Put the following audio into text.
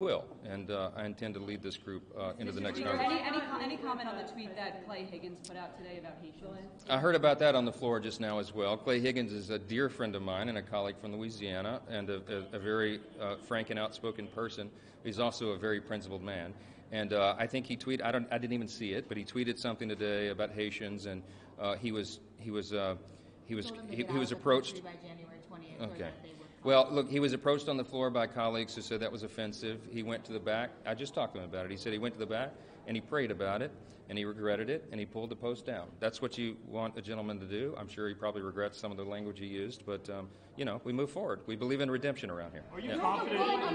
will, and uh, I intend to lead this group uh, into the next Speaker, Congress. any, any, any comment on the tweet that Clay Higgins put out today about Haitians? I heard about that on the floor just now as well. Clay Higgins is a dear friend of mine and a colleague from Louisiana, and a, a, a very uh, frank and outspoken person. He's also a very principled man, and uh, I think he tweeted. I don't. I didn't even see it, but he tweeted something today about Haitians, and uh, he was he was uh, he was Told them to he, he was approached. by January 20th, or Okay. Well, look, he was approached on the floor by colleagues who said that was offensive. He went to the back. I just talked to him about it. He said he went to the back and he prayed about it and he regretted it and he pulled the post down. That's what you want a gentleman to do. I'm sure he probably regrets some of the language he used, but um, you know, we move forward. We believe in redemption around here. Are you Yeah. confident?